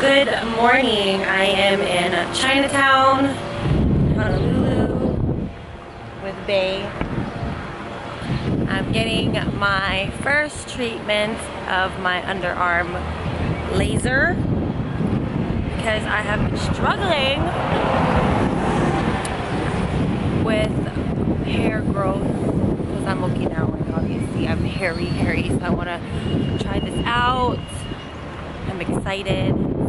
Good morning. I am in Chinatown, Honolulu, with Bay. I'm getting my first treatment of my underarm laser because I have been struggling with hair growth because I'm Okinawan obviously I'm hairy hairy so I want to try this out I'm excited so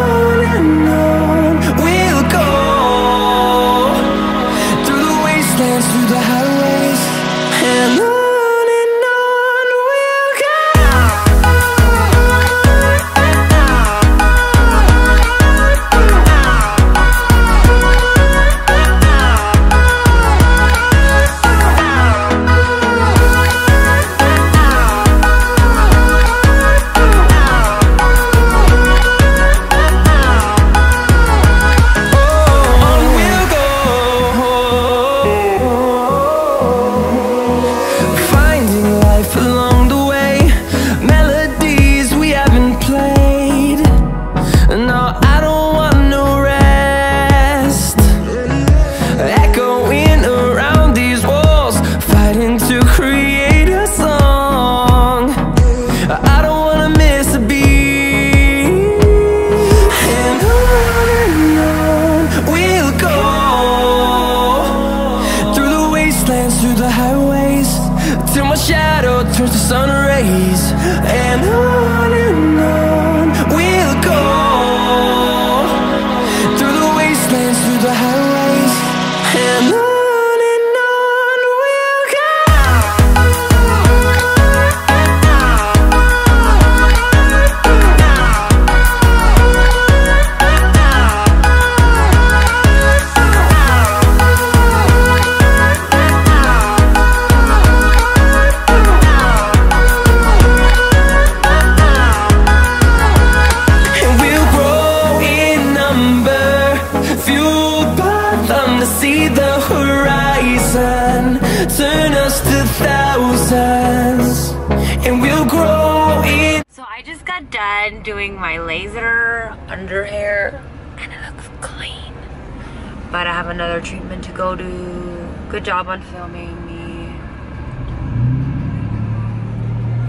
But I have another treatment to go do. Good job on filming me.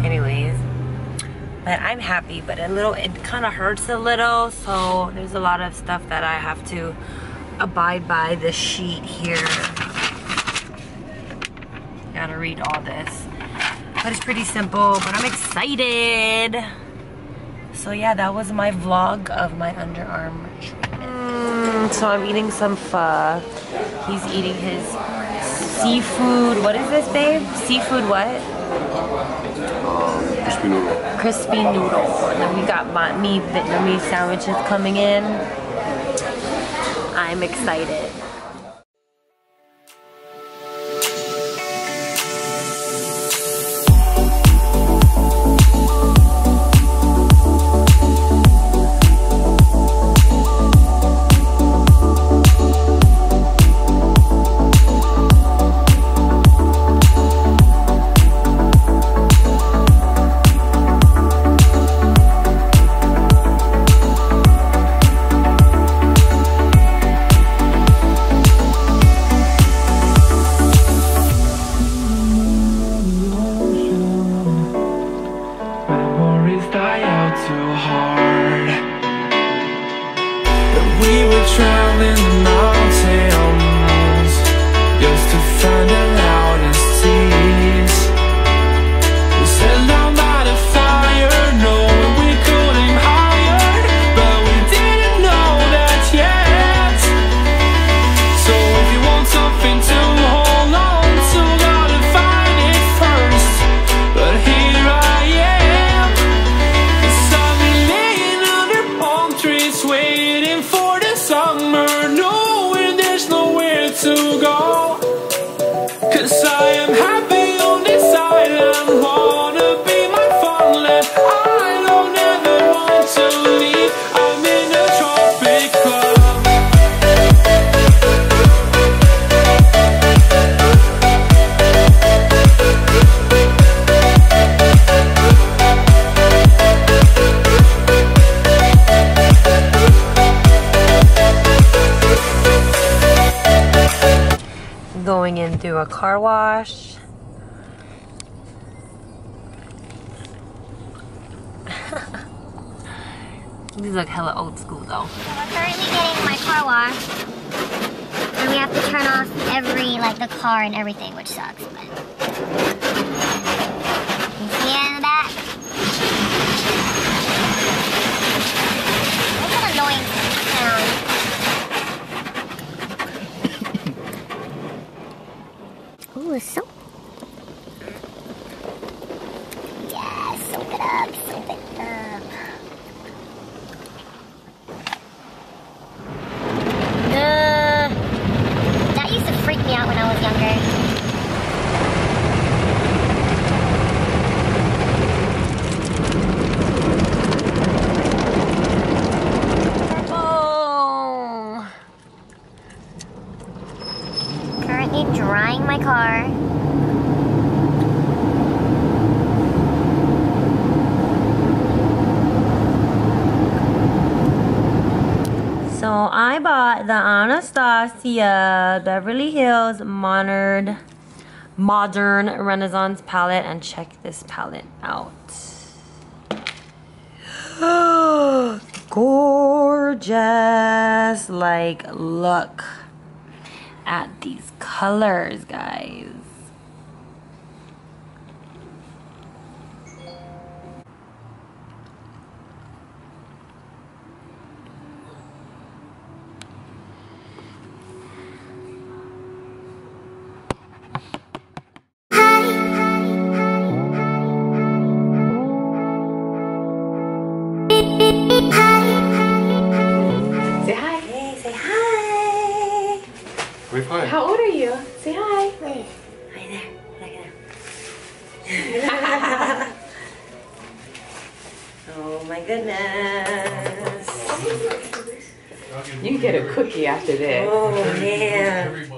Anyways, but I'm happy, but a little, it kind of hurts a little. So there's a lot of stuff that I have to abide by the sheet here. Gotta read all this. But it's pretty simple, but I'm excited. So yeah, that was my vlog of my underarm treatment. Mm, so I'm eating some pho. He's eating his seafood. What is this, babe? Seafood what? Crispy noodle. Crispy noodle. And then we got Vietnamese sandwiches coming in. I'm excited. going in through a car wash. These look hella old school though. So we're currently getting my car wash. And we have to turn off every, like the car and everything, which sucks, but. Beverly Hills Modern, Modern Renaissance palette and check this palette out. Gorgeous! Like, look at these colors, guys. goodness. You can get a cookie after this. Oh, man.